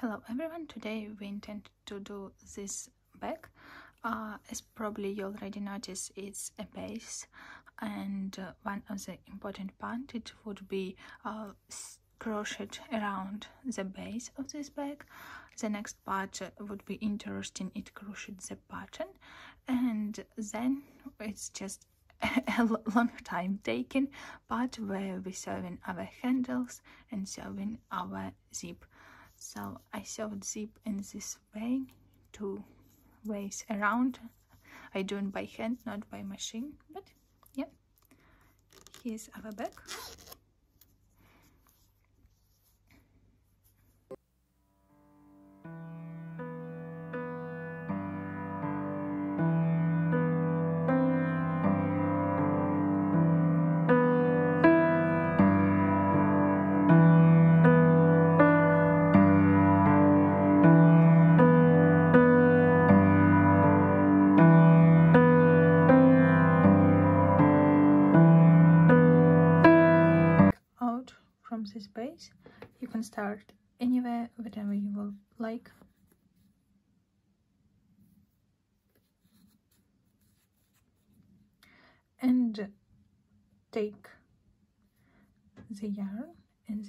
Hello everyone, today we intend to do this bag. Uh, as probably you already noticed, it's a base and uh, one of the important part it would be uh, crocheted around the base of this bag. The next part uh, would be interesting, it crocheted the button and then it's just a long time taken part where we sewing our handles and sewing our zip so I sewed zip in this way two ways around. I do it by hand not by machine but yeah. Here's our bag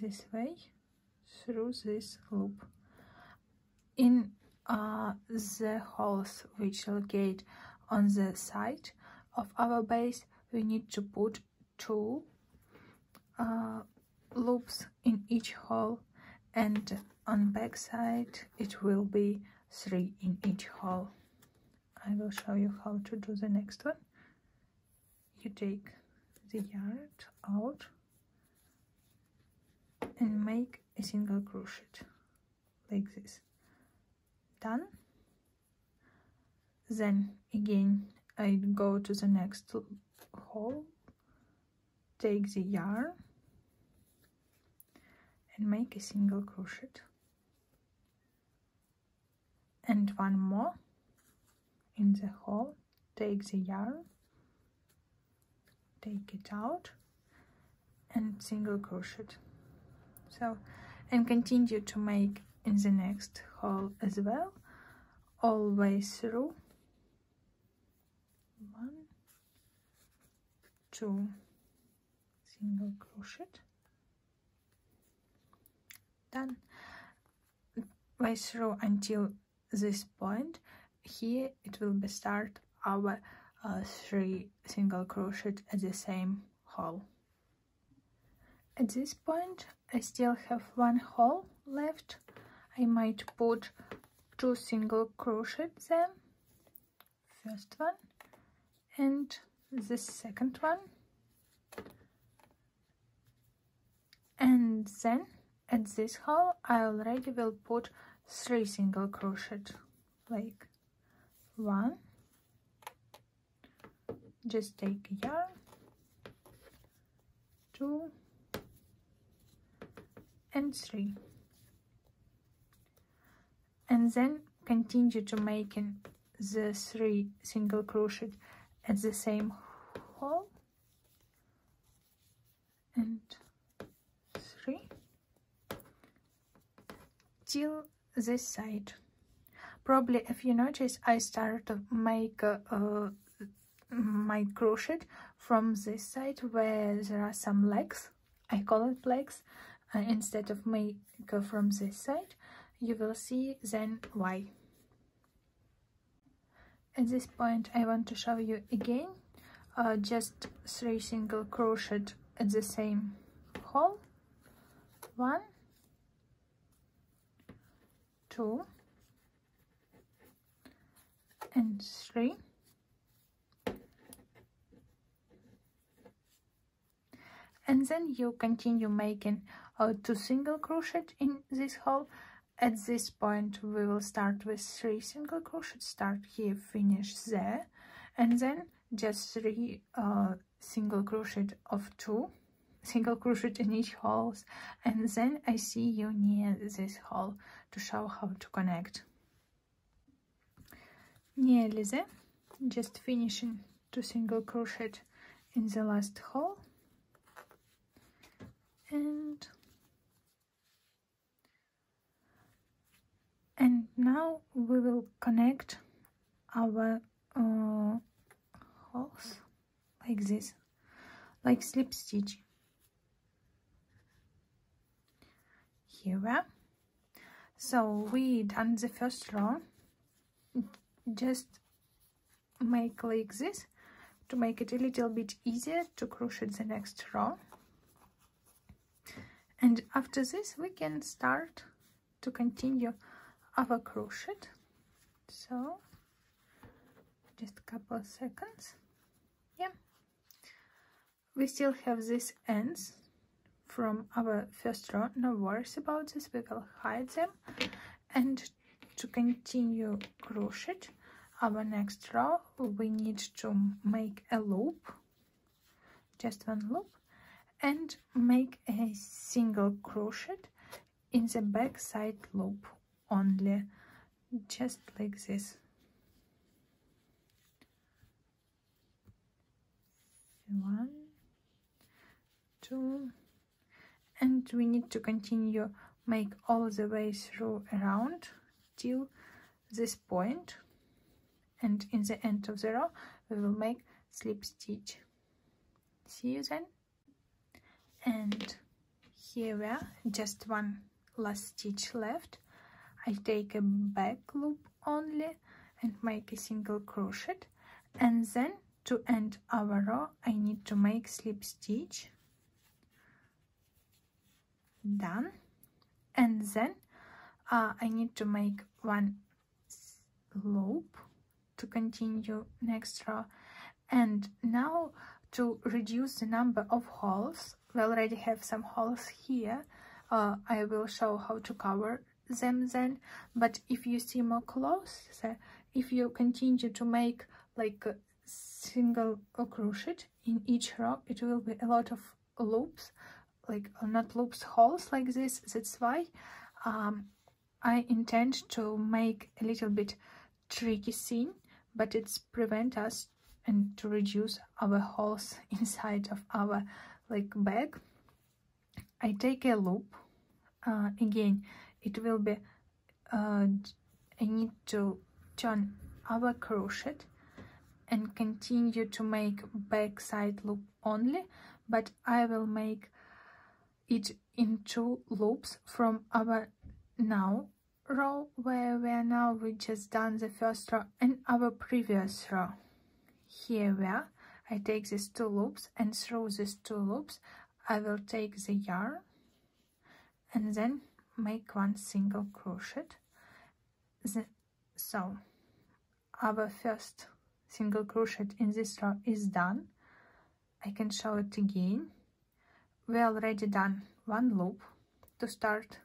this way through this loop. In uh, the holes which locate on the side of our base we need to put two uh, loops in each hole and on back side it will be three in each hole. I will show you how to do the next one. You take the yarn out and make a single crochet like this. Done? Then again I go to the next hole take the yarn and make a single crochet. And one more in the hole take the yarn take it out and single crochet and continue to make in the next hole as well. All way through one two single crochet. Done. Way through until this point. Here it will be start our uh, three single crochet at the same hole at this point I still have one hole left. I might put two single crochet there first one and the second one. And then at this hole I already will put three single crochet. Like one. Just take yarn. Two and three. And then continue to making the three single crochet at the same hole. And 3 till this side. Probably if you notice i start to make uh, uh, my crochet from this side where there are some legs. I call it legs uh, instead of make go from this side. You will see then why. At this point i want to show you again uh, just three single crochet at the same hole. One two and three and then you continue making uh, two single crochet in this hole. At this point we will start with three single crochet start here finish there and then just three uh, single crochet of two single crochet in each holes and then I see you near this hole to show how to connect. Nearly there just finishing two single crochet in the last hole and and now we will connect our uh, holes like this like slip stitch. Here we are so we done the first row. Just make like this to make it a little bit easier to crochet the next row and after this we can start to continue our crochet so just a couple of seconds. Yeah. We still have these ends from our first row no worries about this. We will hide them. And to continue crochet our next row we need to make a loop. Just one loop and make a single crochet in the back side loop only just like this. One two and we need to continue make all the way through around till this point and in the end of the row we will make slip stitch. See you then and here we are just one last stitch left. I take a back loop only and make a single crochet. And then to end our row I need to make slip stitch. Done. And then uh, I need to make one loop to continue next row. And now to reduce the number of holes we already have some holes here. Uh, I will show how to cover them then. But if you see more close so if you continue to make like a single crochet in each row it will be a lot of loops like uh, not loops holes like this. That's why um, I intend to make a little bit tricky scene but it's prevent us and to reduce our holes inside of our like bag I take a loop uh, again it will be uh, I need to turn our crochet and continue to make back side loop only but I will make it in two loops from our now row where we are now we just done the first row and our previous row. Here we are I take these two loops and through these two loops I will take the yarn and then make one single crochet. The, so our first single crochet in this row is done. I can show it again. We already done one loop to start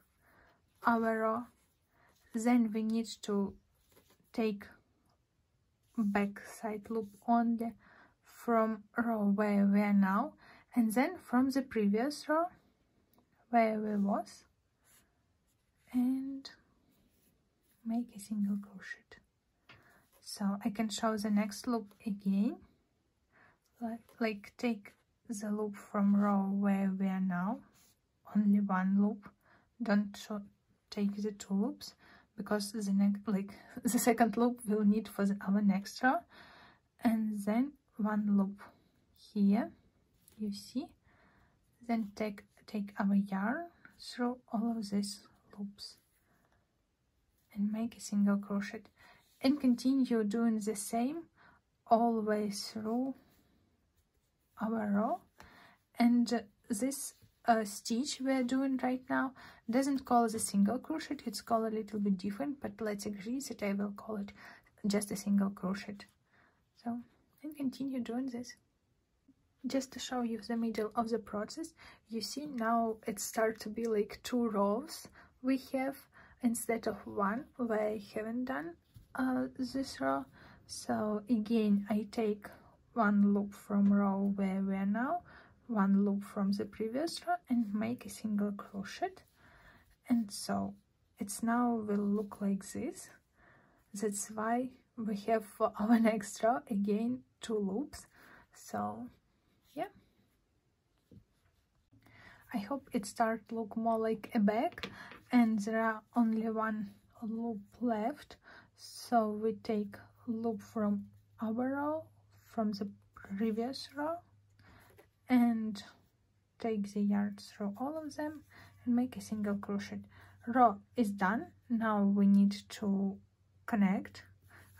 our row. Then we need to take back side loop only from row where we are now and then from the previous row where we was and make a single crochet so I can show the next loop again. Like, like take the loop from row where we are now only one loop. Don't take the two loops because the next like the second loop we'll need for the, our next row. And then one loop here you see. Then take take our yarn through all of these loops and make a single crochet and continue doing the same all the way through our row. And this uh, stitch we are doing right now doesn't call a single crochet it's called a little bit different but let's agree that I will call it just a single crochet. So and continue doing this. Just to show you the middle of the process you see now it starts to be like two rows we have instead of one where I haven't done uh, this row. So again I take one loop from row where we are now one loop from the previous row and make a single crochet. And so it's now will look like this. That's why we have for our next row again two loops. So yeah. I hope it start look more like a bag and there are only one loop left. So we take loop from our row from the previous row and take the yarn through all of them and make a single crochet. Row is done. Now we need to connect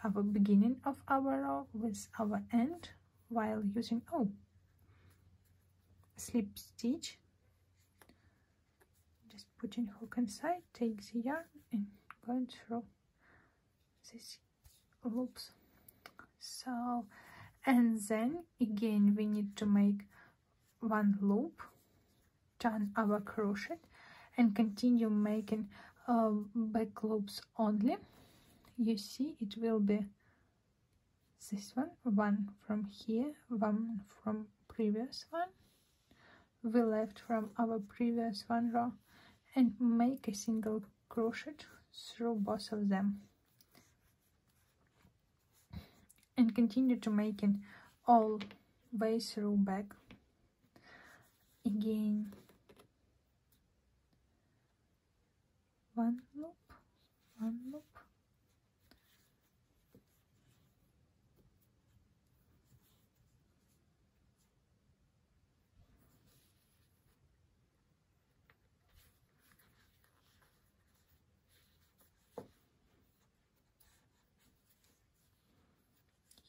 our beginning of our row with our end while using oh slip stitch. Just putting hook inside take the yarn and going through these loops so and then again we need to make one loop turn our crochet and continue making uh, back loops only you see it will be this one one from here one from previous one. We left from our previous one row and make a single crochet through both of them. And continue to making all way through back. Again. One loop one loop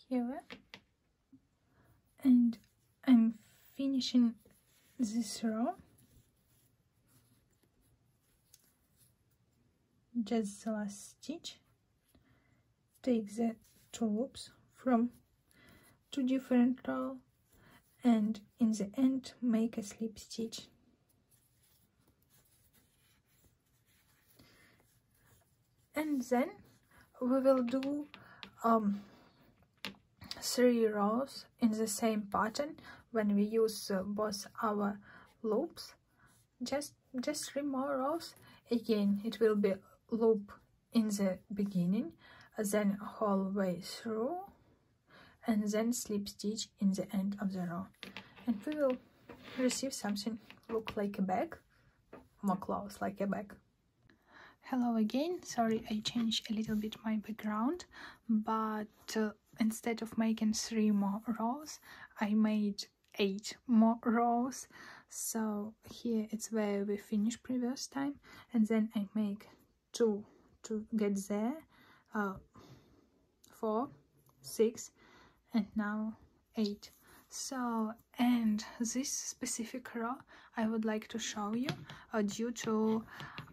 here. And I'm finishing this row. Just the last stitch. Take the two loops from two different row and in the end make a slip stitch. And then we will do um, three rows in the same pattern when we use uh, both our loops. Just just three more rows. Again it will be loop in the beginning then whole way through and then slip stitch in the end of the row. And we will receive something look like a bag more close like a bag. Hello again. Sorry i changed a little bit my background but uh, instead of making three more rows I made eight more rows. So here it's where we finished previous time. And then I make two to get there uh, four six and now eight. So and this specific row I would like to show you uh, due to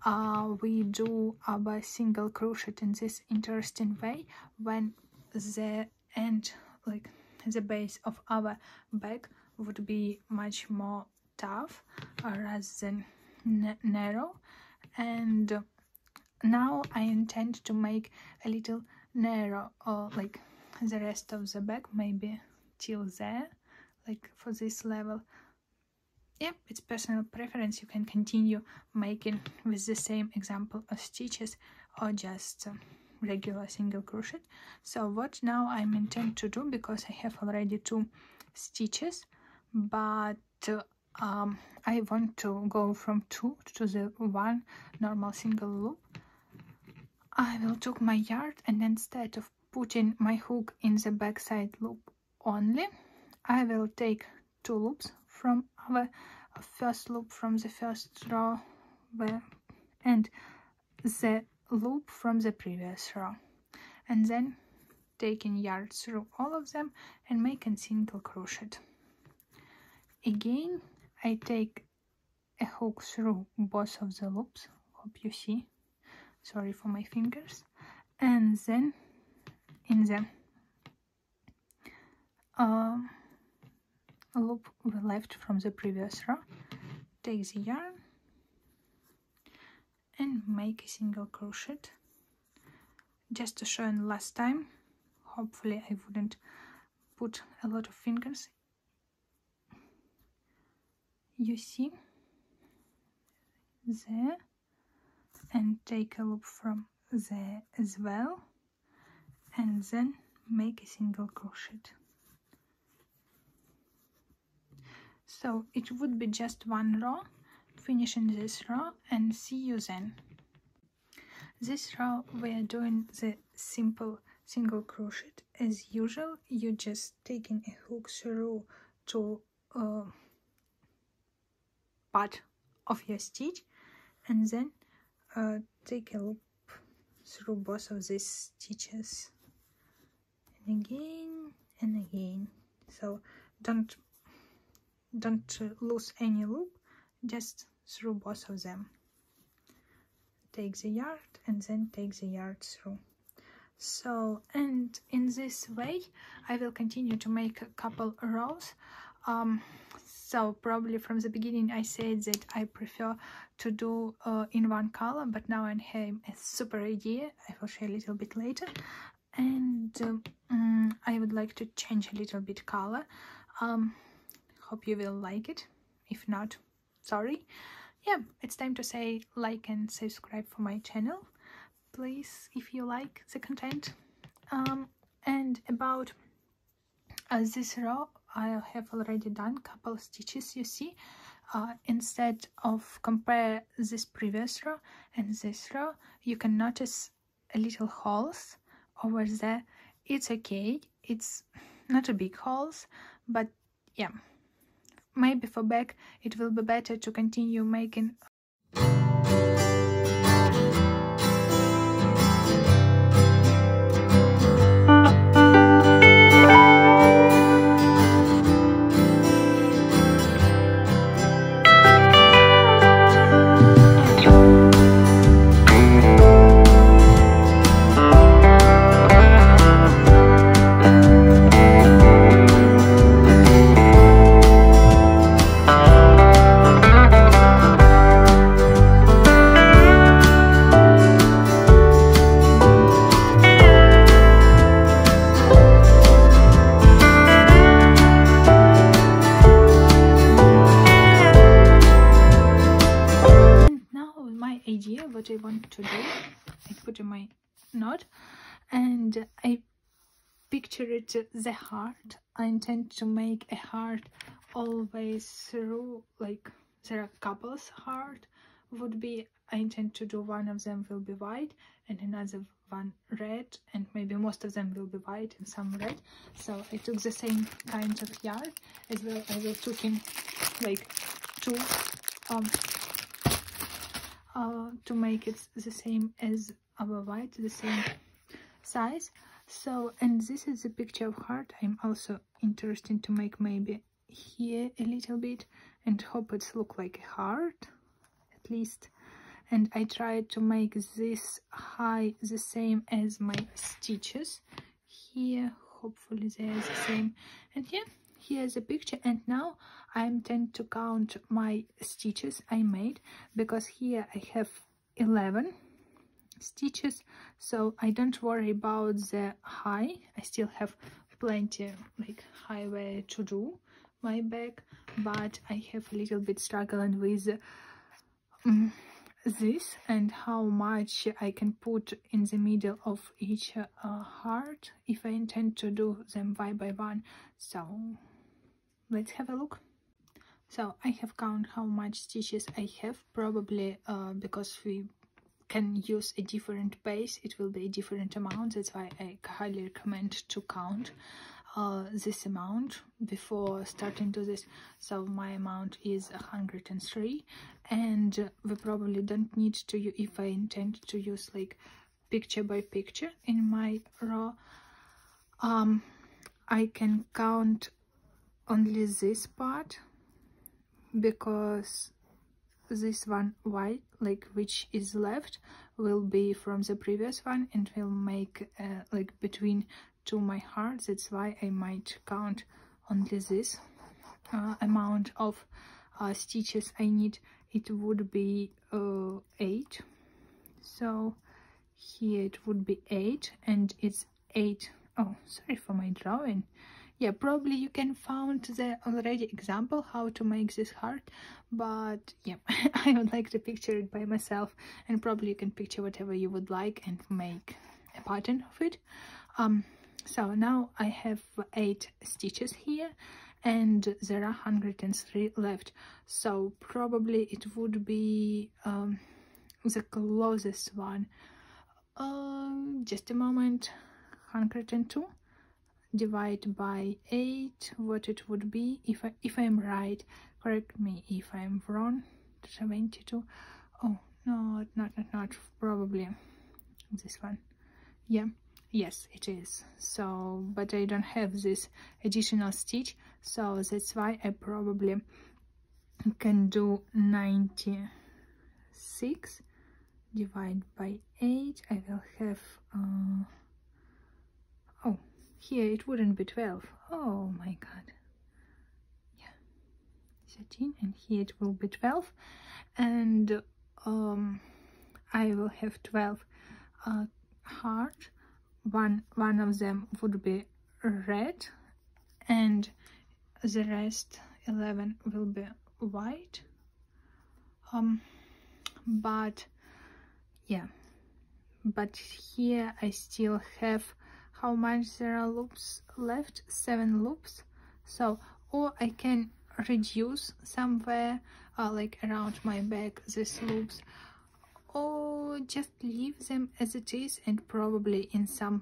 uh, we do our single crochet in this interesting way. When the end like the base of our bag would be much more tough uh, rather than narrow. And now I intend to make a little narrow or like the rest of the bag maybe till there like for this level. Yeah it's personal preference. You can continue making with the same example of stitches or just uh, regular single crochet. So what now i'm intend to do because i have already two stitches but um, i want to go from two to the one normal single loop. I will take my yarn and instead of putting my hook in the backside loop only i will take two loops from our first loop from the first row where and the loop from the previous row and then taking yarn through all of them and making single crochet. Again I take a hook through both of the loops hope you see. Sorry for my fingers. And then in the uh, loop we left from the previous row take the yarn and make a single crochet just to show in last time hopefully I wouldn't put a lot of fingers. You see? There. And take a loop from there as well. And then make a single crochet so it would be just one row finishing this row and see you then. This row we are doing the simple single crochet. As usual you just taking a hook through to uh, part of your stitch and then uh, take a loop through both of these stitches. And again and again. So don't don't lose any loop. Just through both of them. Take the yard and then take the yard through. So and in this way I will continue to make a couple rows. Um, so probably from the beginning I said that I prefer to do uh, in one color but now I have a super idea. I will share a little bit later. And um, I would like to change a little bit color. Um, hope you will like it. If not sorry. Yeah it's time to say like and subscribe for my channel please if you like the content. Um, and about uh, this row I have already done couple stitches you see. Uh, instead of compare this previous row and this row you can notice a little holes over there. It's okay. It's not a big holes but yeah maybe for back it will be better to continue making the heart. I intend to make a heart always through, like there are couples heart would be, I intend to do one of them will be white and another one red and maybe most of them will be white and some red. So I took the same kind of yarn as well as I took in like two um uh, to make it the same as our white, the same size. So, and this is a picture of heart. I'm also interested to make maybe here a little bit and hope it's look like a heart at least. And I tried to make this high the same as my stitches here. Hopefully they are the same. And yeah, here's a picture and now I intend to count my stitches I made because here I have 11 stitches so I don't worry about the high. I still have plenty like highway to do my back but I have a little bit struggling with um, this and how much I can put in the middle of each uh, heart if I intend to do them one by one. So let's have a look. So i have count how much stitches i have probably uh, because we can use a different base it will be a different amount that's why i highly recommend to count uh, this amount before starting to this. So my amount is 103 and we probably don't need to if i intend to use like picture by picture in my row um i can count only this part because this one white like which is left will be from the previous one and will make uh, like between two my hearts that's why i might count only this uh, amount of uh, stitches i need. It would be uh, eight. So here it would be eight and it's eight. Oh sorry for my drawing yeah probably you can find the already example how to make this heart but yeah i would like to picture it by myself and probably you can picture whatever you would like and make a pattern of it. Um so now i have eight stitches here and there are 103 left. So probably it would be um the closest one. Um, just a moment. 102 divide by 8 what it would be. If I if I'm right correct me if I'm wrong. 72 oh no not not not probably this one. Yeah. Yes it is. So but I don't have this additional stitch. So that's why I probably can do 96 divide by 8 I will have uh, oh here it wouldn't be 12 oh my god. Yeah. 13 and here it will be 12 and um I will have 12 uh, heart. One one of them would be red and the rest 11 will be white. Um but yeah. But here I still have how much there are loops left seven loops. So or I can reduce somewhere uh, like around my back these loops or just leave them as it is and probably in some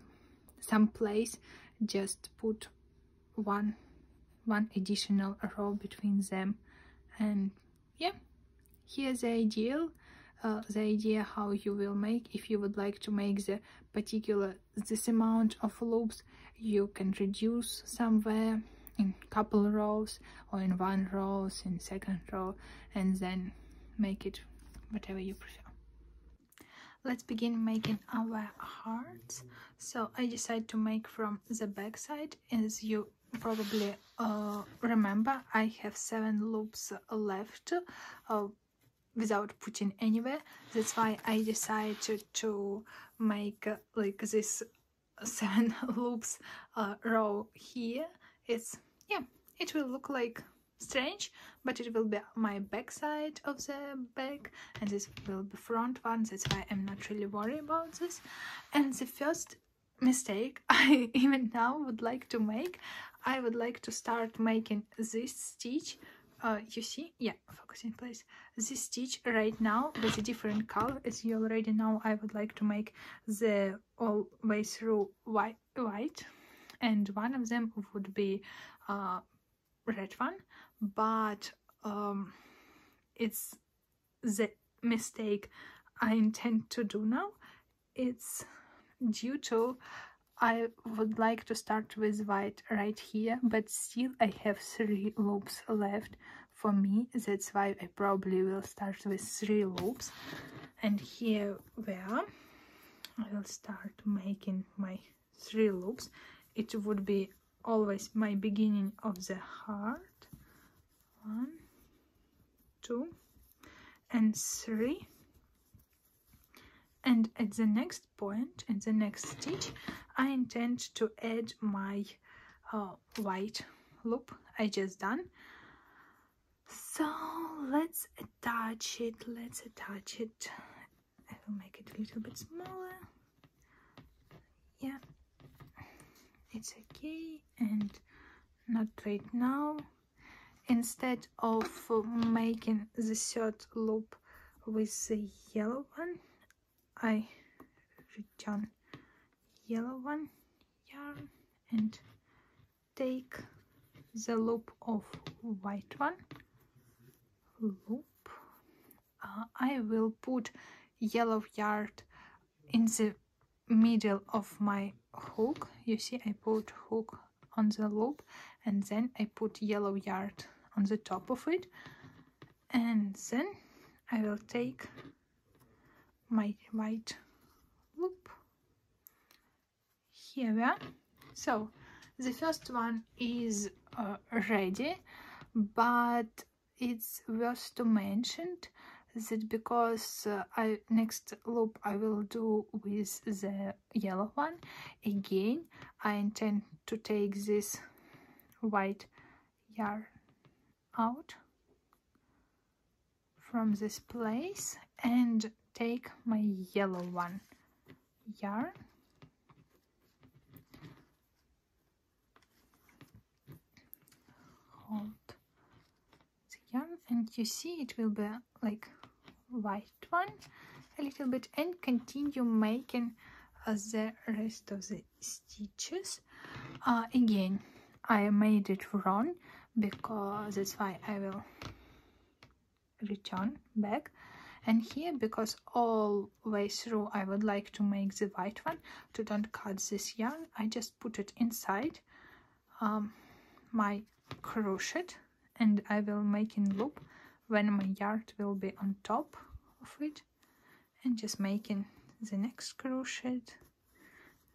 some place just put one one additional row between them. And yeah here's the ideal uh, the idea how you will make if you would like to make the particular this amount of loops you can reduce somewhere in couple rows or in one rows in second row and then make it whatever you prefer. Let's begin making our hearts. So i decided to make from the back side. As you probably uh, remember i have seven loops left uh, without putting anywhere. That's why i decided to make uh, like this seven loops uh, row here. It's yeah it will look like strange but it will be my back side of the bag and this will be front one. That's why i'm not really worried about this. And the first mistake i even now would like to make i would like to start making this stitch uh, you see? Yeah focus in place. This stitch right now with a different color. As you already know i would like to make the all way through white white. And one of them would be uh, red one. But um, it's the mistake I intend to do now. It's due to I would like to start with white right here, but still I have three loops left for me. That's why I probably will start with three loops. And here where I will start making my three loops. It would be always my beginning of the heart one two and three and at the next point in the next stitch I intend to add my uh, white loop. I just done. So let's attach it let's attach it. I will make it a little bit smaller. Yeah. It's okay and not right now. Instead of making the third loop with the yellow one I return yellow one yarn and take the loop of white one. Loop. Uh, I will put yellow yarn in the middle of my hook. You see I put hook on the loop and then I put yellow yarn on the top of it. And then I will take my white loop here we are. So the first one is uh, ready but it's worth to mention that because uh, I next loop I will do with the yellow one. Again I intend to take this white yarn out from this place and take my yellow one. Yarn. Hold the yarn and you see it will be like white one a little bit and continue making uh, the rest of the stitches. Uh, again I made it wrong because that's why I will return back and here because all way through I would like to make the white one to don't cut this yarn. I just put it inside um, my crochet and I will make in loop when my yarn will be on top of it. And just making the next crochet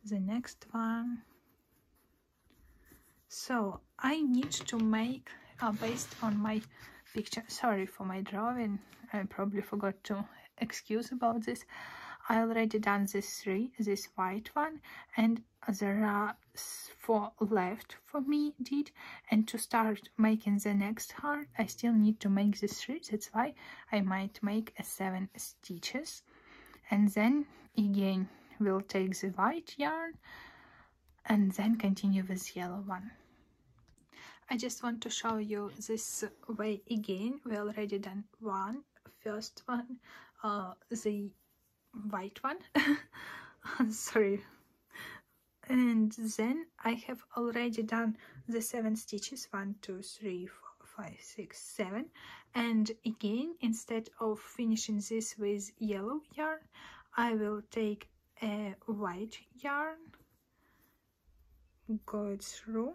the next one. So I need to make uh, based on my picture. Sorry for my drawing. I probably forgot to excuse about this. I already done this three this white one and there are four left for me did. And to start making the next heart I still need to make this three. That's why I might make a seven stitches. And then again we'll take the white yarn and then continue with yellow one I just want to show you this way again. We already done one first one uh the white one. Sorry. And then I have already done the seven stitches one two three four five six seven. And again instead of finishing this with yellow yarn I will take a white yarn go through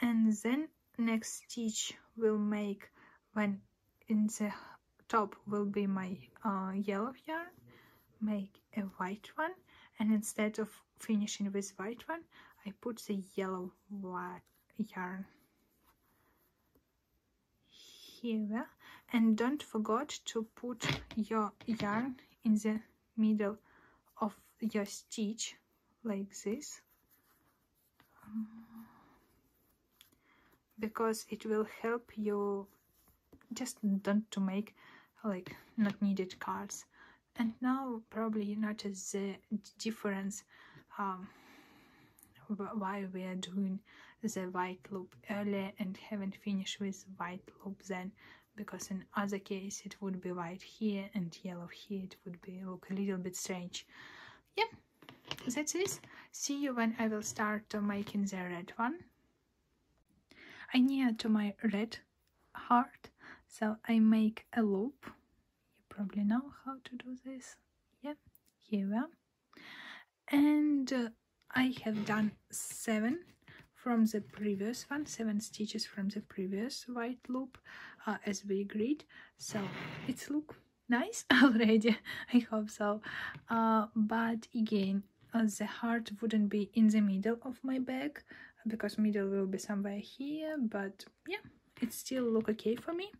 and then next stitch will make when in the top will be my uh, yellow yarn make a white one. And instead of finishing with white one I put the yellow yarn here. And don't forget to put your yarn in the middle of your stitch like this because it will help you just don't to make like not needed cards. And now probably you notice the difference um, why we are doing the white loop earlier and haven't finished with white loop then. Because in other case it would be white here and yellow here. It would be look a little bit strange. Yeah that's it. See you when i will start making the red one i near to my red heart so i make a loop. You probably know how to do this. Yeah here we are. And uh, i have done seven from the previous one seven stitches from the previous white loop uh, as we agreed. So it's look nice already i hope so. Uh, but again uh, the heart wouldn't be in the middle of my bag because middle will be somewhere here but yeah it still look okay for me.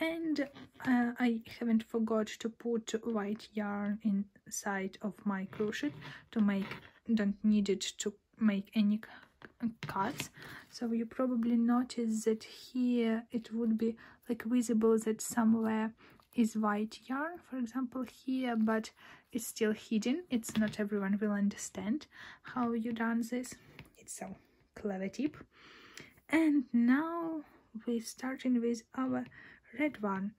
And uh, I haven't forgot to put white yarn inside of my crochet to make don't need it to make any cuts. So you probably notice that here it would be like visible that somewhere is white yarn for example here but it's still hidden. It's not everyone will understand how you done this. It's so clever tip and now we're starting with our red one.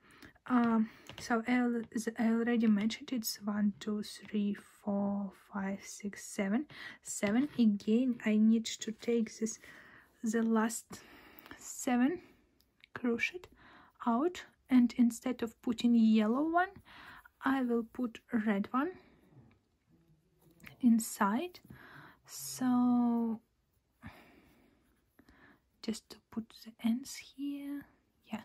Um so I, I already mentioned? It's one two three four five six seven. Seven. Again i need to take this the last seven crochet out. And instead of putting yellow one i will put red one inside. So just to put the ends here. Yeah.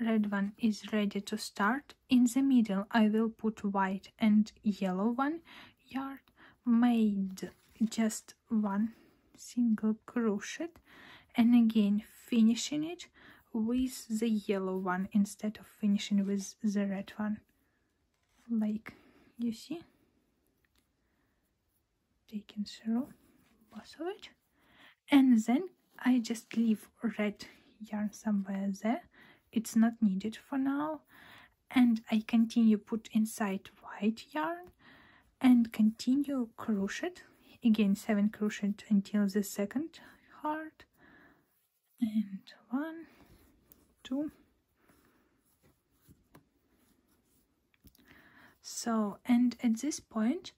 Red one is ready to start. In the middle i will put white and yellow one yard made just one single crochet and again finishing it with the yellow one instead of finishing with the red one. Like you see? Taking through both of it. And then I just leave red yarn somewhere there. It's not needed for now. And I continue put inside white yarn and continue crochet again seven crochet until the second heart. And one two. So and at this point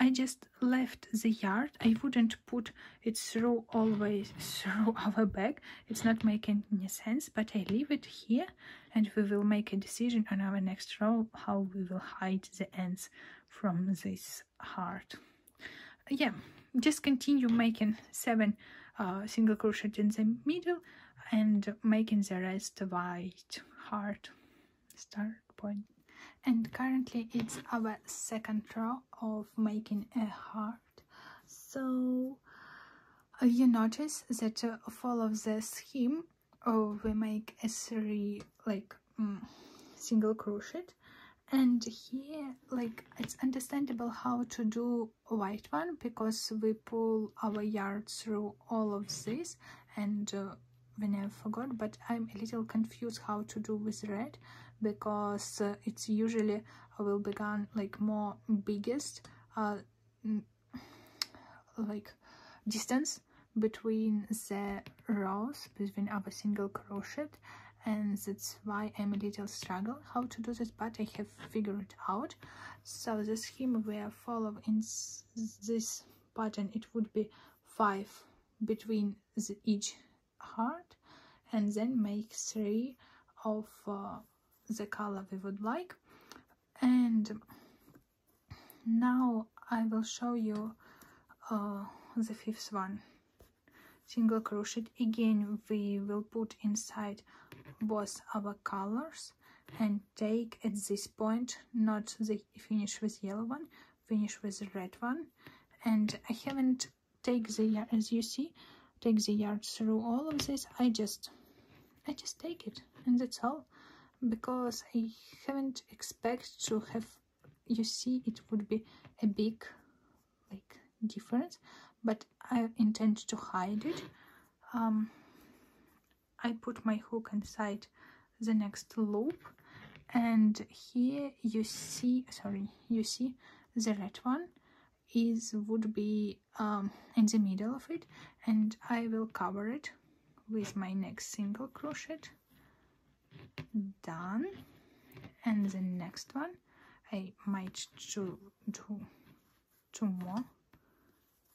I just left the yard. I wouldn't put it through always through our bag. It's not making any sense but I leave it here and we will make a decision on our next row how we will hide the ends from this heart. Yeah just continue making seven uh, single crochet in the middle and making the rest white heart. Start point and currently it's our second row of making a heart. So uh, you notice that uh, follow the scheme oh, we make a three like mm, single crochet. And here like it's understandable how to do a white one because we pull our yarn through all of this and uh, we never forgot but i'm a little confused how to do with red because uh, it's usually I will begin like more biggest uh, like distance between the rows between our single crochet and that's why I'm a little struggle how to do this but I have figured out. So the scheme we are following in this pattern it would be five between the, each heart and then make three of uh, the color we would like. And now I will show you uh, the fifth one. Single crochet. Again we will put inside both our colors and take at this point not the finish with yellow one finish with the red one. And I haven't take the as you see take the yarn through all of this. I just I just take it and that's all because I haven't expect to have you see it would be a big like difference but I intend to hide it. Um, I put my hook inside the next loop and here you see sorry you see the red one is would be um, in the middle of it and I will cover it with my next single crochet done. And the next one I might do do two more.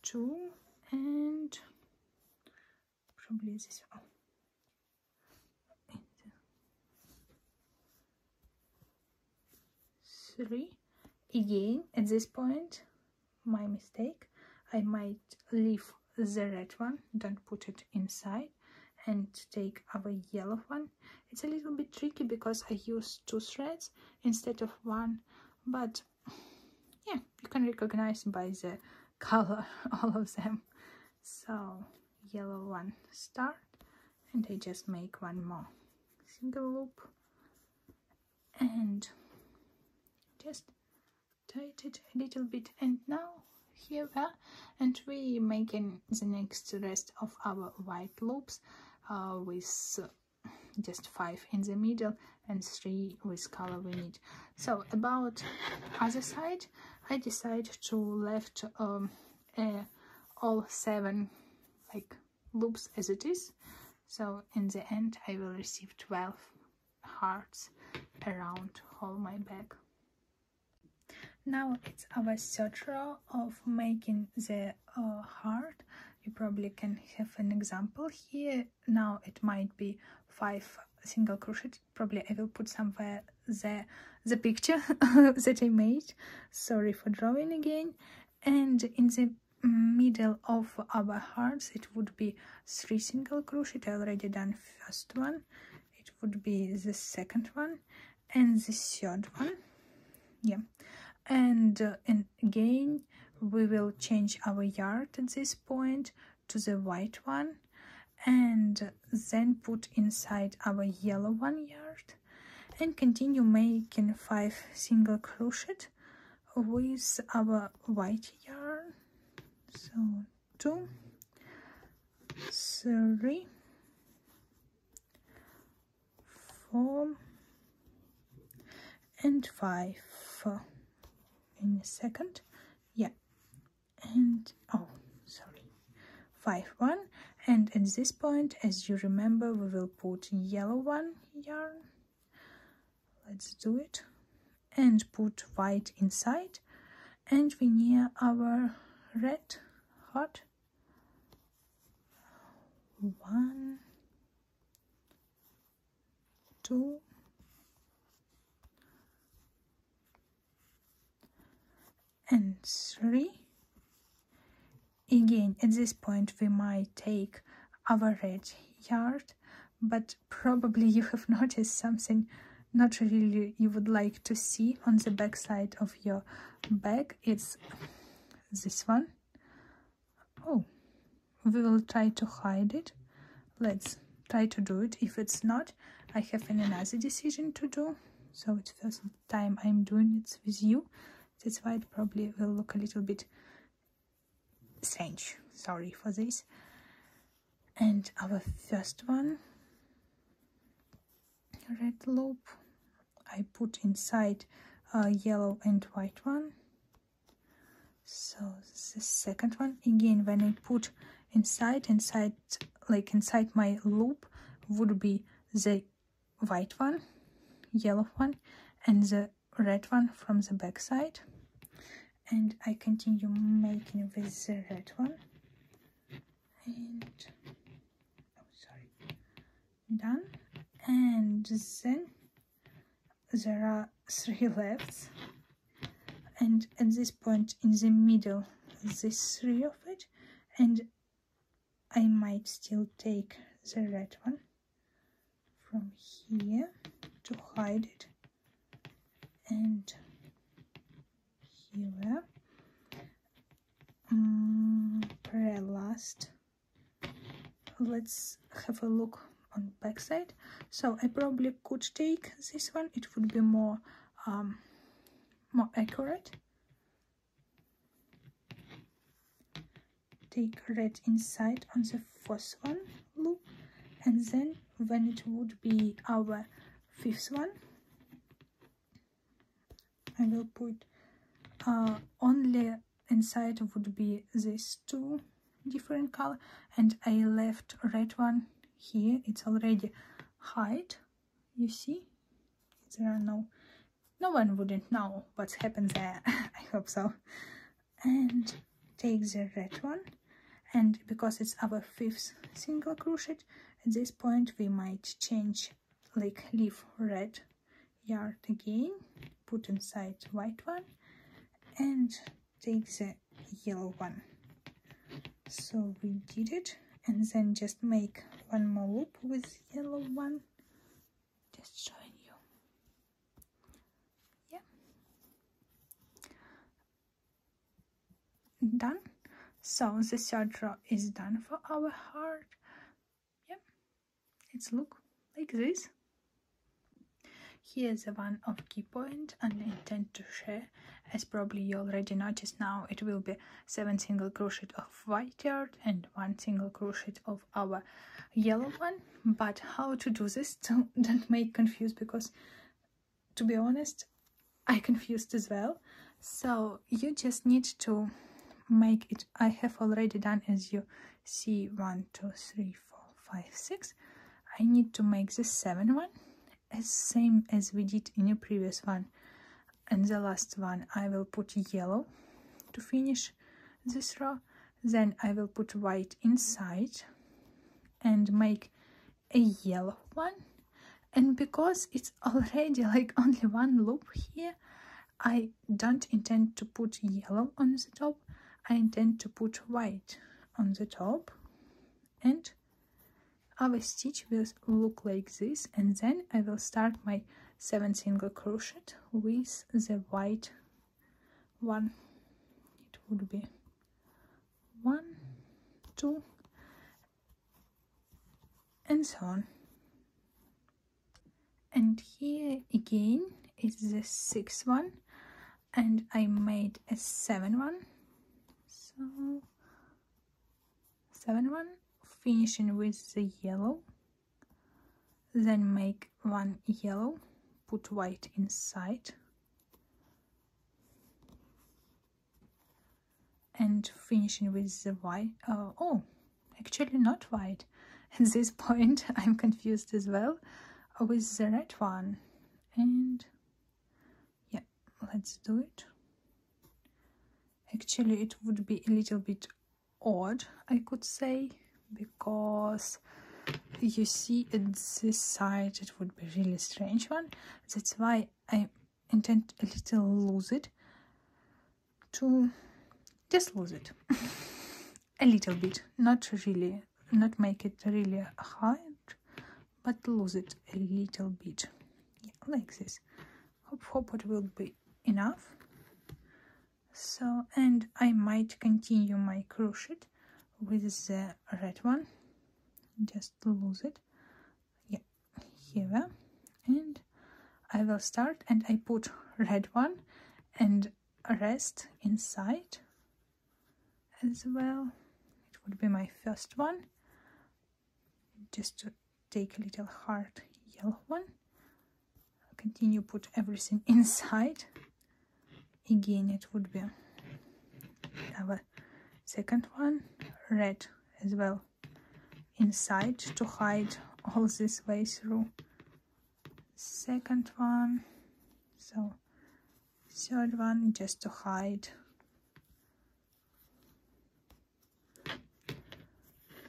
Two and probably this one. Three. Again at this point my mistake. I might leave the red one. Don't put it inside and take our yellow one. It's a little bit tricky because I use two threads instead of one but yeah you can recognize by the color all of them. So yellow one start and I just make one more single loop. And just tight it a little bit. And now here we are and we making the next rest of our white loops uh, with just five in the middle and three with color we need. So about other side i decided to left um, uh, all seven like loops as it is. So in the end i will receive 12 hearts around all my bag. Now it's our third row of making the uh, heart you probably can have an example here. Now it might be five single crochet probably i will put somewhere the the picture that i made. Sorry for drawing again. And in the middle of our hearts it would be three single crochet. I already done first one. It would be the second one and the third one. Yeah. And uh, and again we will change our yard at this point to the white one and then put inside our yellow one yard and continue making five single crochet with our white yarn. So two three four and five. In a second and oh sorry five one. And at this point as you remember we will put yellow one yarn let's do it. And put white inside. And we near our red heart one two. And three again at this point we might take our red yard but probably you have noticed something not really you would like to see on the back side of your bag. It's this one. Oh we will try to hide it. Let's try to do it. If it's not i have another decision to do. So it's first time i'm doing it with you. That's why it probably will look a little bit strange sorry for this. And our first one red loop. I put inside a yellow and white one. So the second one again when I put inside inside like inside my loop would be the white one yellow one and the red one from the back side and I continue making with uh, the red one. And oh sorry. Done. And then there are three left and at this point in the middle this three of it. And I might still take the red one from here to hide it. And here um, last. Let's have a look on backside. So I probably could take this one. It would be more um, more accurate. Take red inside on the first one loop and then when it would be our fifth one I will put uh, only inside would be these two different color and I left red one here. It's already hide you see? There are no no one wouldn't know what's happened there. I hope so. And take the red one. And because it's our fifth single crochet at this point we might change like leave red yard again put inside white one and take the yellow one. So we did it and then just make one more loop with yellow one. Just showing you. Yeah. Done. So the third row is done for our heart. Yeah. It's look like this Here's the one of key point and intend to share. As probably you already noticed now, it will be 7 single crochet of white yard and 1 single crochet of our yellow one. But how to do this, don't make confused because to be honest, I confused as well. So you just need to make it, I have already done as you see 1, 2, 3, 4, 5, 6. I need to make the 7 one as same as we did in the previous one. And the last one I will put yellow to finish this row. Then I will put white inside and make a yellow one. And because it's already like only one loop here I don't intend to put yellow on the top. I intend to put white on the top. And our stitch will look like this and then I will start my 7 single crochet with the white one. It would be one two and so on. And here again is the sixth one and I made a seven one. So seven one finishing with the yellow then make one yellow put white inside and finishing with the white uh, oh actually not white. At this point i'm confused as well with the red one. And yeah let's do it. Actually it would be a little bit odd I could say because you see at this side it would be really strange one. That's why I intend a little lose it to just lose it. A little bit. Not really not make it really hard but lose it a little bit. Yeah, like this. Hope, hope it will be enough. So and I might continue my crochet with the uh, red one just to lose it. Yeah here and I will start and I put red one and rest inside as well. It would be my first one. Just to take a little hard yellow one. Continue put everything inside. Again it would be our second one red as well. Inside to hide all this way through. Second one so third one just to hide.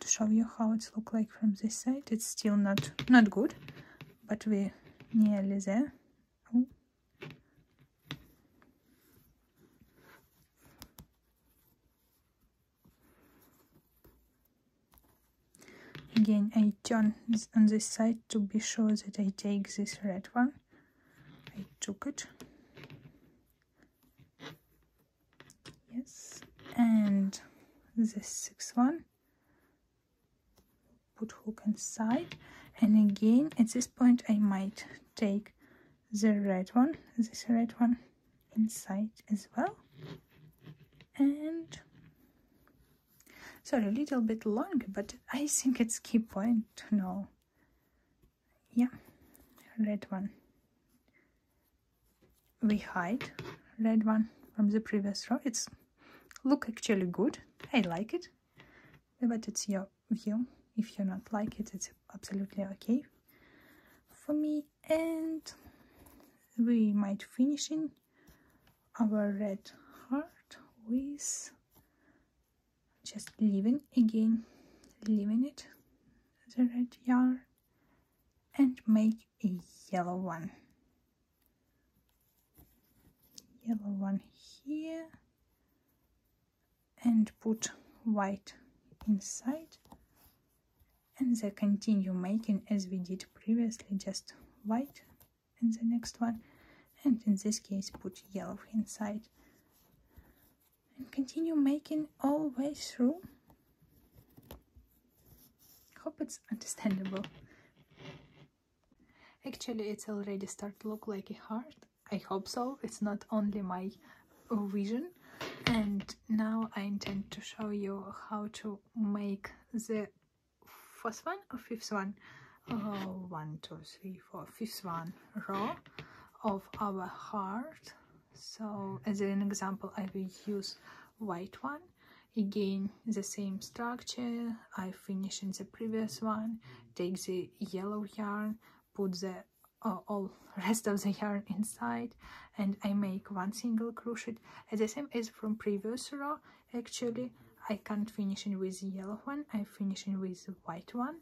To show you how it's look like from this side it's still not not good but we nearly there again I turn this on this side to be sure that I take this red one. I took it. Yes and the sixth one. Put hook inside and again at this point I might take the red one this red one inside as well. And sorry a little bit long but I think it's key point to know. Yeah red one. We hide red one from the previous row. It's look actually good. I like it. But it's your view. If you not like it it's absolutely okay for me. And we might finishing our red heart with just leaving again leaving it the red yarn and make a yellow one. Yellow one here and put white inside. And then continue making as we did previously just white in the next one. And in this case put yellow inside and continue making all the way through. Hope it's understandable. Actually it's already start to look like a heart. I hope so. It's not only my vision. And now i intend to show you how to make the first one or fifth one? Oh, one two three four. Fifth one row of our heart so as an example i will use white one. Again the same structure. I finish in the previous one. Take the yellow yarn put the uh, all rest of the yarn inside and i make one single crochet. As the same as from previous row actually i can't finish it with yellow one. I finish it with white one.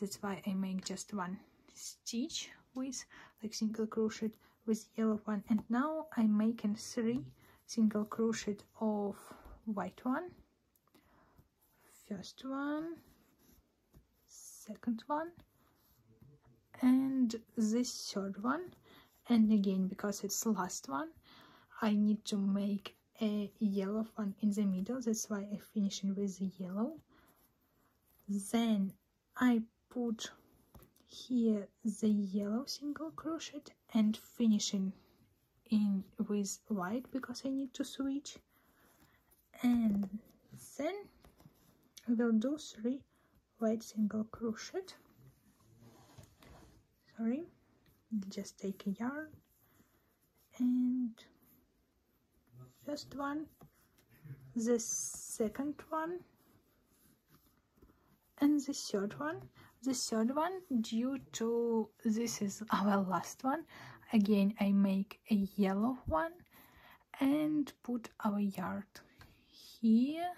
That's why i make just one stitch with like single crochet with yellow one. And now i'm making three single crochet of white one first one second one and this third one. And again because it's last one i need to make a yellow one in the middle. That's why i finish it with the yellow. Then i put here the yellow single crochet and finishing in with white because I need to switch. And then I will do three white single crochet. Sorry just take a yarn. And first one the second one and the third one the third one due to this is our last one. Again I make a yellow one and put our yard here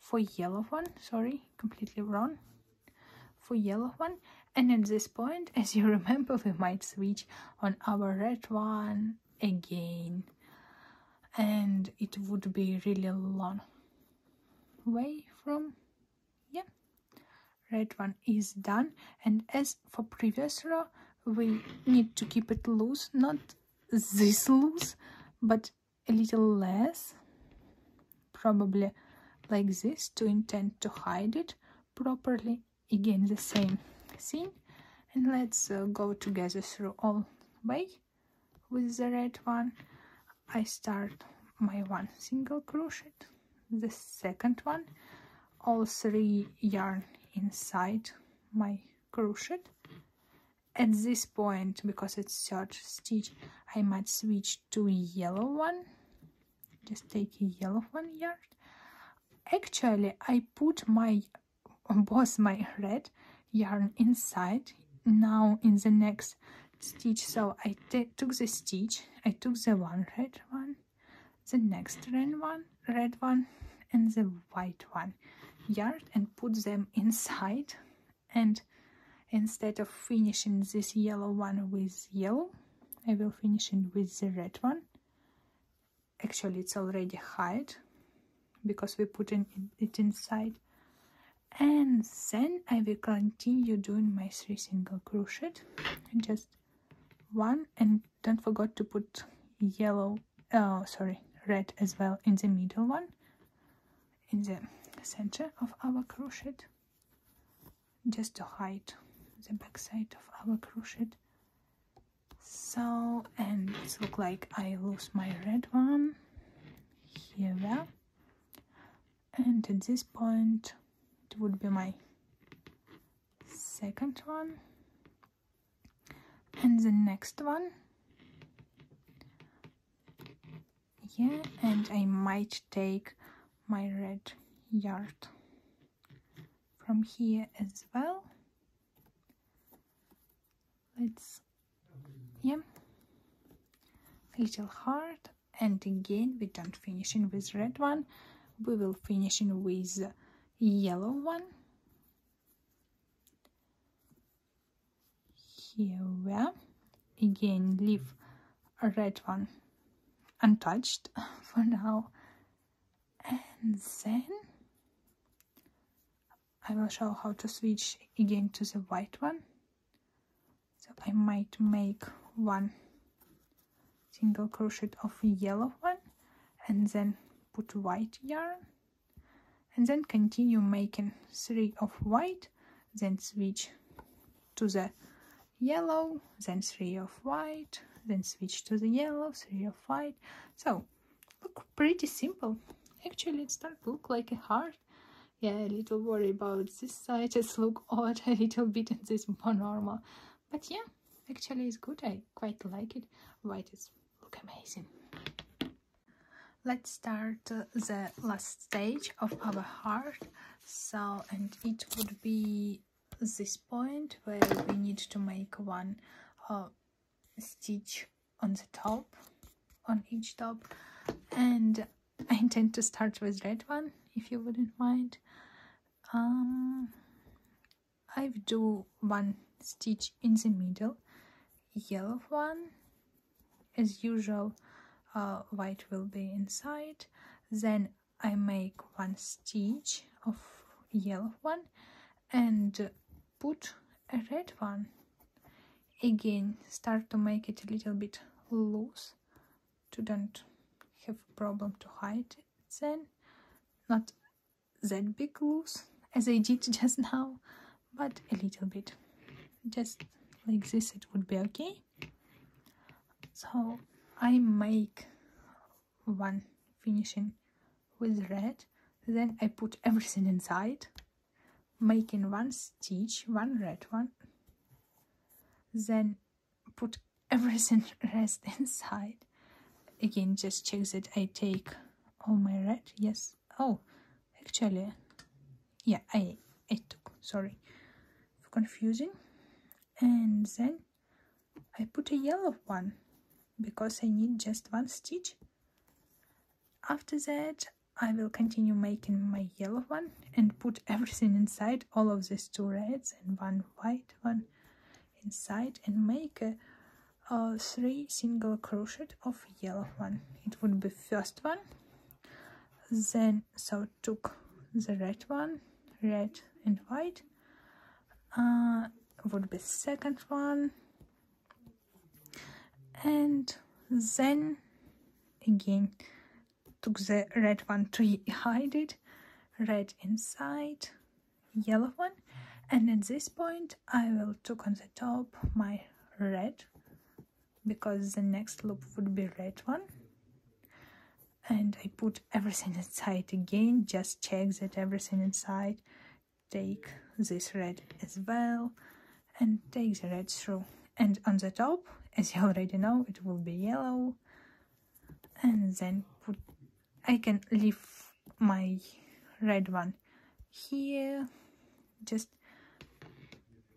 for yellow one. Sorry completely wrong. For yellow one. And at this point as you remember we might switch on our red one again. And it would be really long way from yeah red one is done. And as for previous row we need to keep it loose. Not this loose but a little less. Probably like this to intend to hide it properly. Again the same thing and let's uh, go together through all way with the red one. I start my one single crochet the second one. All three yarn inside my crochet. At this point because it's third stitch I might switch to yellow one. Just take a yellow one yarn actually I put my both my red yarn inside now in the next stitch. So I took the stitch I took the one red one the next red one red one and the white one yarn and put them inside. And instead of finishing this yellow one with yellow I will finish it with the red one. Actually it's already hide because we put in it inside. And then I will continue doing my three single crochet just one. And don't forget to put yellow oh sorry red as well in the middle one. In the center of our crochet. Just to hide the back side of our crochet. So and it look like I lose my red one. Here we are. And at this point it would be my second one. And the next one. Yeah and I might take my red yard. From here as well. Let's yeah. Little hard and again we don't finish in with red one. We will finish in with yellow one. Here we are. Again leave a red one untouched for now. And then I will show how to switch again to the white one. So I might make one single crochet of yellow one and then put white yarn and then continue making three of white then switch to the yellow then three of white then switch to the yellow three of white. So look pretty simple. Actually it start look like a heart yeah a little worry about this side. Just look odd a little bit and this more normal. But yeah actually it's good. I quite like it. White is look amazing. Let's start uh, the last stage of our heart. So and it would be this point where we need to make one uh, stitch on the top on each top. And I intend to start with red one if you wouldn't mind. Um I do one stitch in the middle. Yellow one as usual uh, white will be inside. Then I make one stitch of yellow one and put a red one. Again start to make it a little bit loose. To don't have problem to hide it. Then not that big loose as I did just now but a little bit. Just like this it would be okay. So I make one finishing with red. Then I put everything inside. Making one stitch one red one. Then put everything rest inside. Again just check that I take all my red yes oh actually yeah I I took sorry confusing. And then I put a yellow one because I need just one stitch. After that I will continue making my yellow one and put everything inside all of these two reds and one white one inside and make a, a three single crochet of yellow one. It would be first one then so took the red one red and white. Uh, would be second one. And then again took the red one to hide it. Red inside yellow one. And at this point I will took on the top my red because the next loop would be red one and I put everything inside again just check that everything inside. Take this red as well and take the red through. And on the top as you already know it will be yellow. And then put I can leave my red one here. Just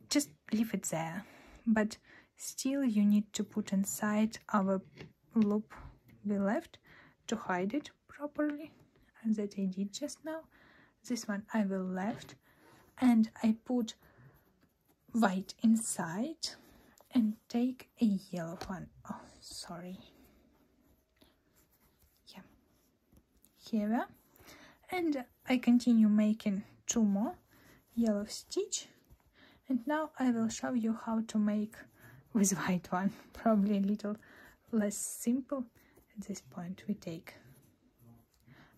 just leave it there. But still you need to put inside our loop we left to hide it properly and that I did just now. This one I will left and I put white inside and take a yellow one. Oh, sorry. Yeah. Here we. and I continue making two more yellow stitch. And now I will show you how to make with white one. Probably a little less simple at this point we take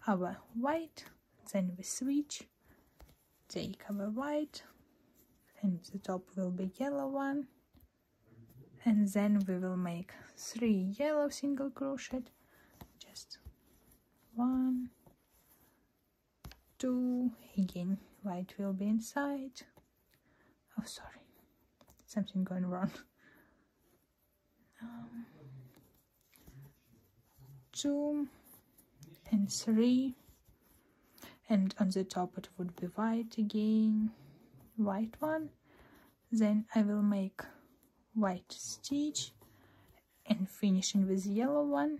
our white then we switch take our white and the top will be yellow one and then we will make three yellow single crochet just one two again white will be inside. Oh sorry something going wrong. Um, two and three and on the top it would be white again white one. Then I will make white stitch and finishing with yellow one.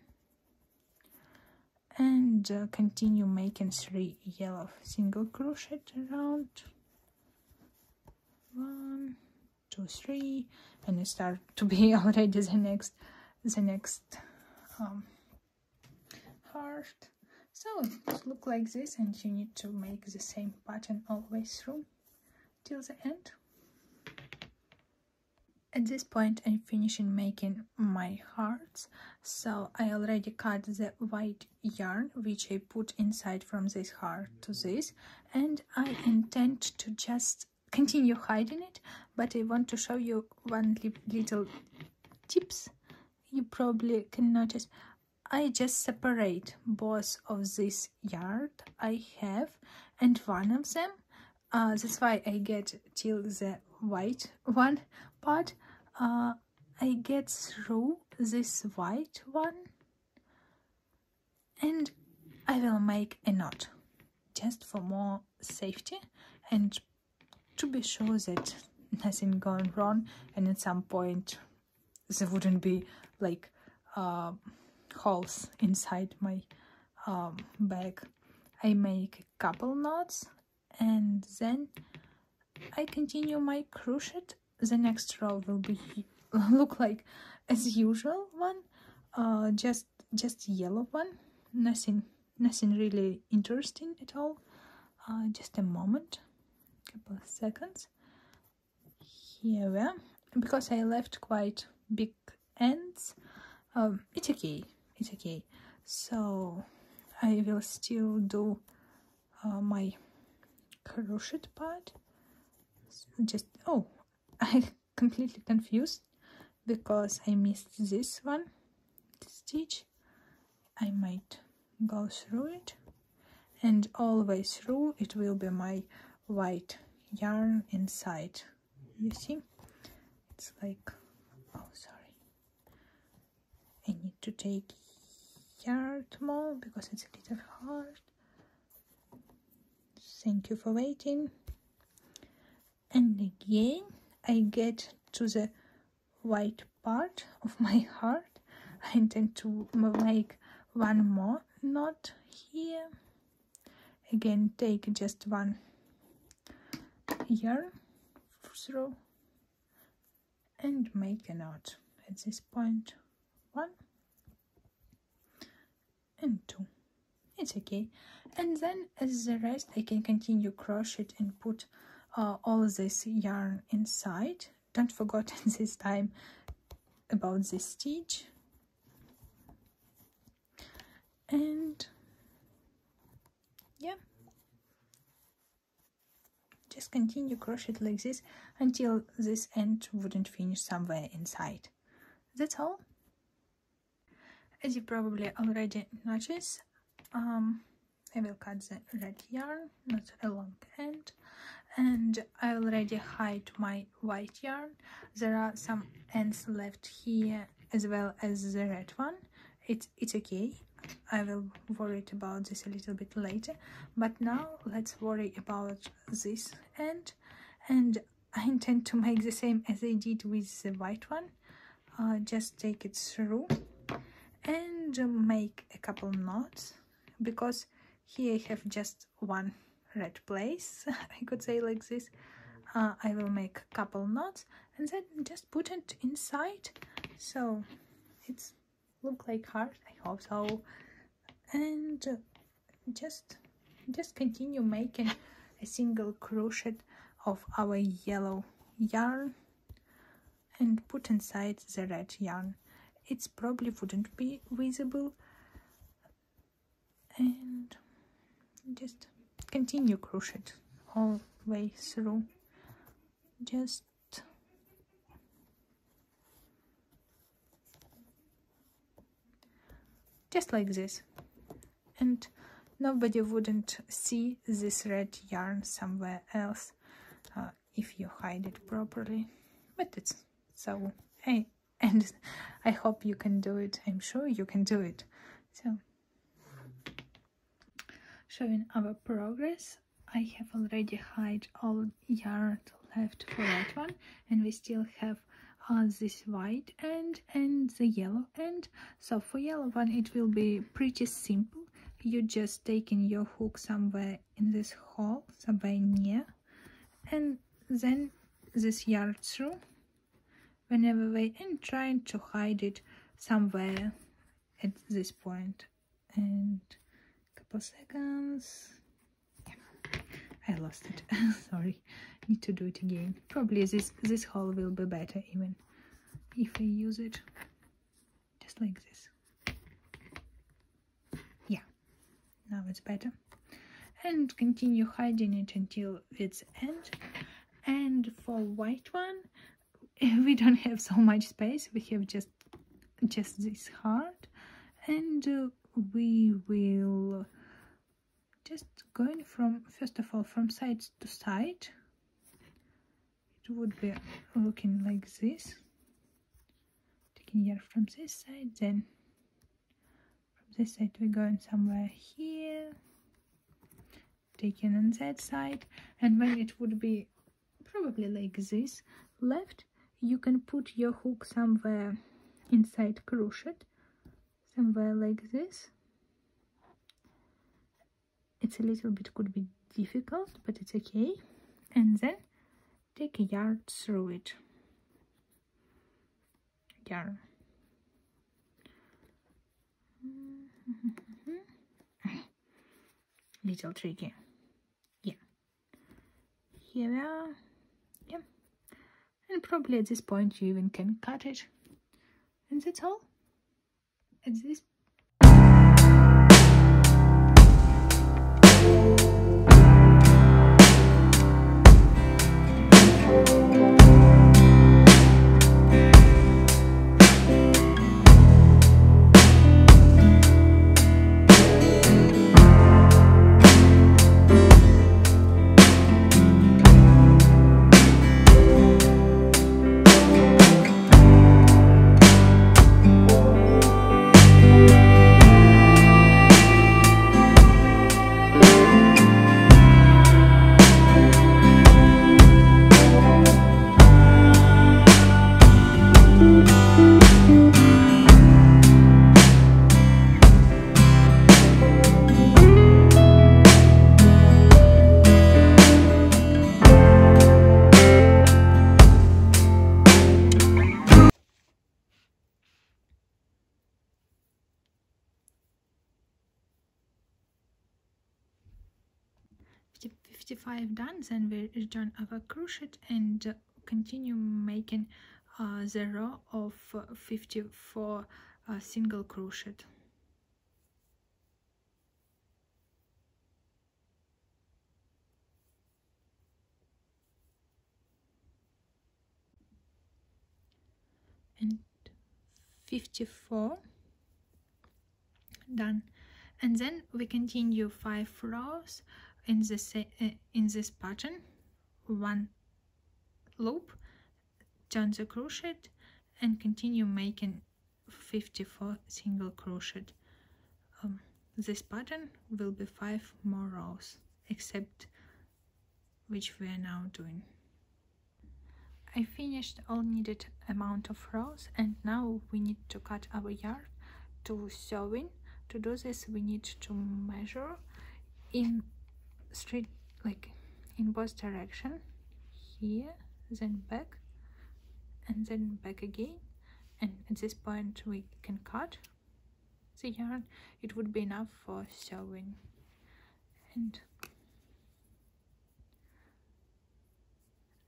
And uh, continue making three yellow single crochet around. One two three and start to be already the next the next um, heart so it look like this and you need to make the same pattern all the way through till the end. At this point I'm finishing making my hearts. So I already cut the white yarn which I put inside from this heart to this and I intend to just continue hiding it but I want to show you one little tips. You probably can notice I just separate both of this yard I have and one of them. Uh, that's why I get till the white one part uh, I get through this white one and I will make a knot just for more safety and to be sure that nothing gone wrong and at some point there wouldn't be like uh, holes inside my um, bag. I make a couple knots and then I continue my crochet. The next row will be look like as usual one uh, just just yellow one. Nothing nothing really interesting at all. Uh, just a moment couple of seconds. Here we are. Because I left quite big ends um, it's okay it's okay so I will still do uh, my crochet part. Just oh I completely confused because I missed this one this stitch. I might go through it. And all the way through it will be my white yarn inside. You see? It's like oh sorry. I need to take more because it's a little hard. Thank you for waiting. And again I get to the white part of my heart. I intend to make one more knot here. Again take just one yarn through and make a knot at this point. One and two it's okay. And then as the rest I can continue crochet and put uh, all this yarn inside. Don't forget this time about the stitch. And yeah. Just continue crochet like this until this end wouldn't finish somewhere inside. That's all as you probably already noticed um, I will cut the red yarn not a long end and I already hide my white yarn. There are some ends left here as well as the red one. It's it's okay. I will worry about this a little bit later. But now let's worry about this end. And I intend to make the same as I did with the white one. Uh, just take it through and make a couple knots because here I have just one red place I could say like this. Uh, I will make a couple knots and then just put it inside. So it's look like heart I hope so. And just just continue making a single crochet of our yellow yarn and put inside the red yarn it's probably wouldn't be visible. And just continue crochet all way through. Just just like this. And nobody wouldn't see this red yarn somewhere else uh, if you hide it properly. But it's so hey and I hope you can do it. I'm sure you can do it. So showing our progress. I have already hide all yarn left for that one. And we still have uh, this white end and the yellow end. So for yellow one it will be pretty simple. You just taking your hook somewhere in this hole somewhere near. And then this yarn through whenever we and trying to hide it somewhere at this point. And a couple seconds. Yeah, I lost it. Sorry. Need to do it again. Probably this this hole will be better even if I use it just like this. Yeah. Now it's better. And continue hiding it until its end. And for white one we don't have so much space. We have just just this heart. And uh, we will just going from first of all from side to side. It would be looking like this. Taking here from this side then from this side we're going somewhere here. Taking on that side. And when it would be probably like this left you can put your hook somewhere inside crochet somewhere like this. It's a little bit could be difficult but it's okay. And then take a yarn through it. Yarn little tricky. Yeah. Here we are and probably at this point you even can cut it. And that's all. At this 55 done then we return our crochet and continue making uh, the row of 54 uh, single crochet and 54 done. And then we continue five rows in this uh, in this pattern one loop turn the crochet and continue making 54 single crochet um, this pattern will be five more rows except which we are now doing. I finished all needed amount of rows and now we need to cut our yarn to sewing to do this we need to measure in straight like in both direction here then back and then back again and at this point we can cut the yarn. It would be enough for sewing. And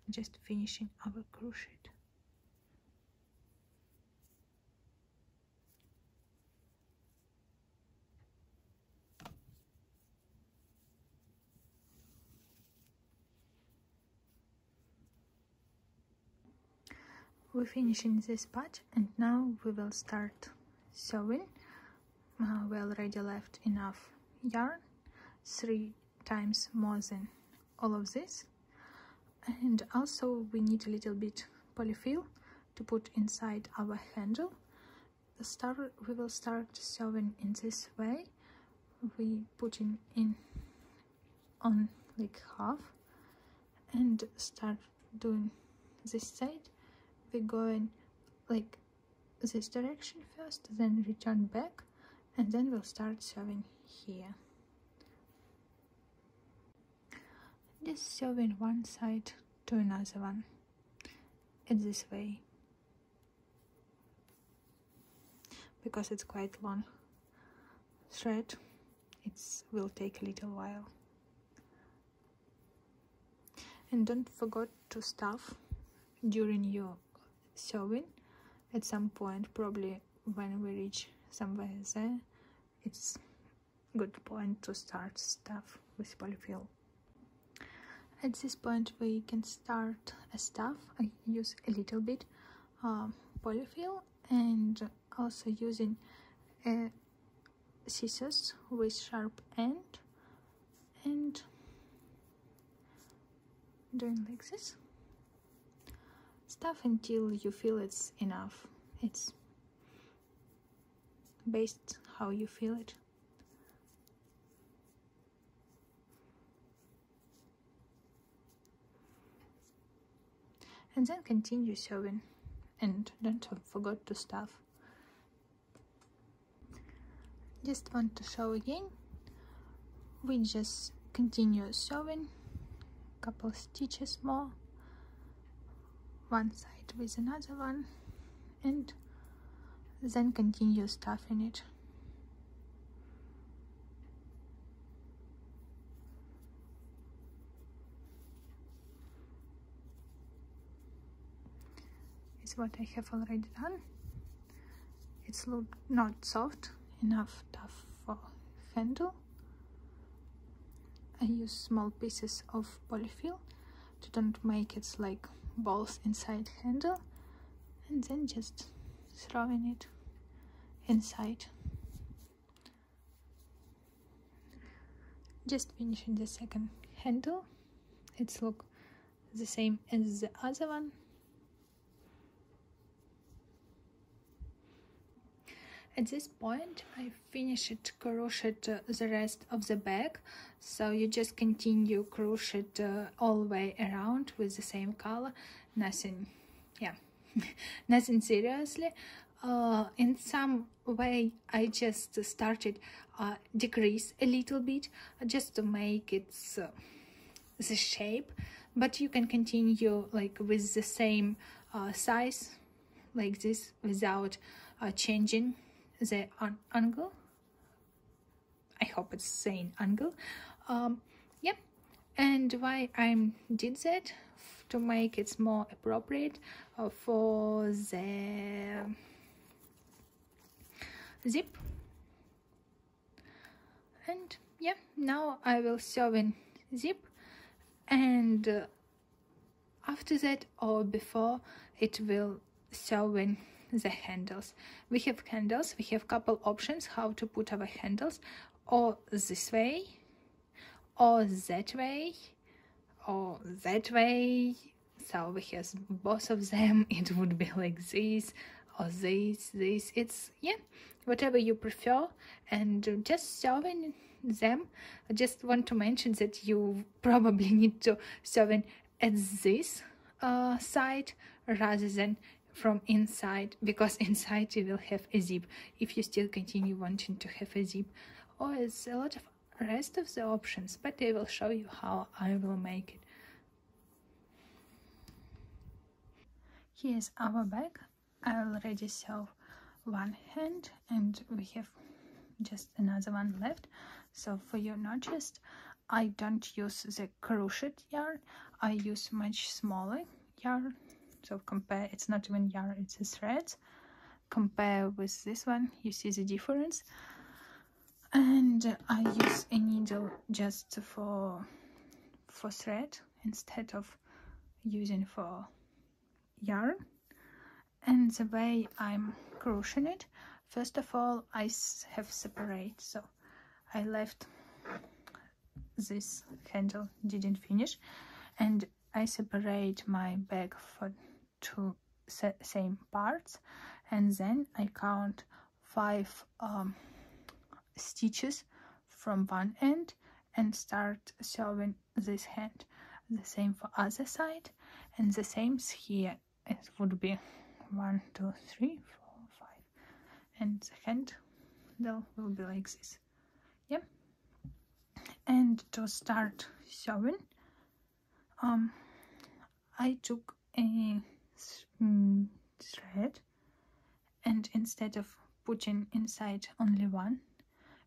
just finishing our crochet we're finishing this part and now we will start sewing. Uh, we already left enough yarn three times more than all of this. And also we need a little bit polyfill to put inside our handle. The start we will start sewing in this way. We put in in on like half and start doing this side we go in like this direction first then return back and then we'll start sewing here. Just sewing one side to another one in this way. Because it's quite long thread it will take a little while. And don't forget to stuff during your sewing at some point probably when we reach somewhere there it's good point to start stuff with polyfill. At this point we can start a stuff. I use a little bit um, polyfill and also using a scissors with sharp end and doing like this stuff until you feel it's enough. It's based how you feel it. And then continue sewing and don't forget to stuff. Just want to show again. We just continue sewing. Couple stitches more one side with another one and then continue stuffing it. It is what I have already done it's not soft enough tough for handle I use small pieces of polyfill to don't make it like balls inside handle and then just throwing it inside. Just finishing the second handle. It's look the same as the other one at this point I finished crochet uh, the rest of the bag. So you just continue crochet uh, all the way around with the same color. Nothing yeah nothing seriously. Uh, in some way I just started uh, decrease a little bit just to make it uh, the shape. But you can continue like with the same uh, size like this without uh, changing the angle? I hope it's same angle. Um, yeah and why I did that to make it more appropriate uh, for the zip. And yeah now I will sew in zip. And uh, after that or before it will sew in the handles. We have handles we have couple options how to put our handles or this way or that way or that way. So we have both of them it would be like this or this this. It's yeah whatever you prefer. And just sewing them. I just want to mention that you probably need to sew in at this uh, side rather than from inside because inside you will have a zip if you still continue wanting to have a zip. Or a lot of rest of the options but I will show you how I will make it. Here's our bag. I already sew one hand and we have just another one left. So for your notches I don't use the crochet yarn. I use much smaller yarn so compare it's not even yarn it's a thread. Compare with this one you see the difference. And I use a needle just for for thread instead of using for yarn. And the way I'm crocheting it first of all I have separate. So I left this handle didn't finish. And I separate my bag for two same parts. And then I count five um, stitches from one end and start sewing this hand. The same for other side and the same here. It would be one two three four five. And the handle will be like this. Yeah and to start sewing um I took a Mm, thread and instead of putting inside only one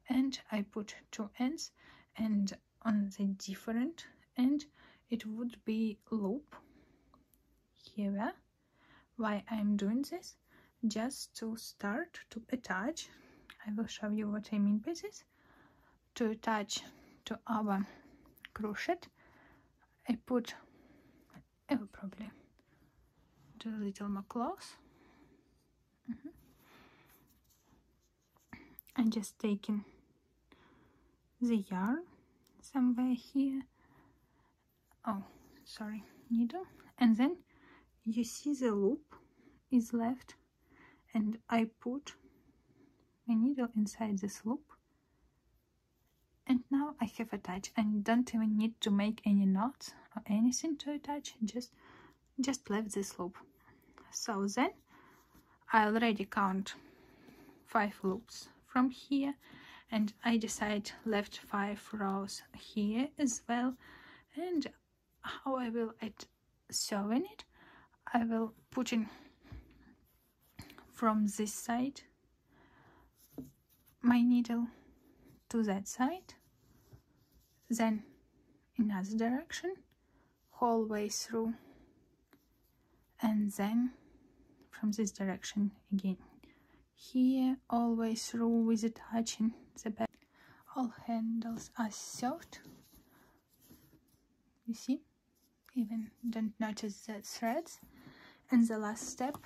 and I put two ends and on the different end it would be loop here why I'm doing this. Just to start to attach I will show you what I mean by this. To attach to our crochet I put I will probably do a little more close mm -hmm. I'm just taking the yarn somewhere here. Oh sorry needle. And then you see the loop is left and I put my needle inside this loop. And now I have attached and don't even need to make any knots or anything to attach just just left this loop so then I already count five loops from here and I decide left five rows here as well. And how I will add sewing it I will put in from this side my needle to that side then in another direction whole way through and then from this direction again. Here always through with attaching the back. All handles are soft. You see? Even don't notice the threads. And the last step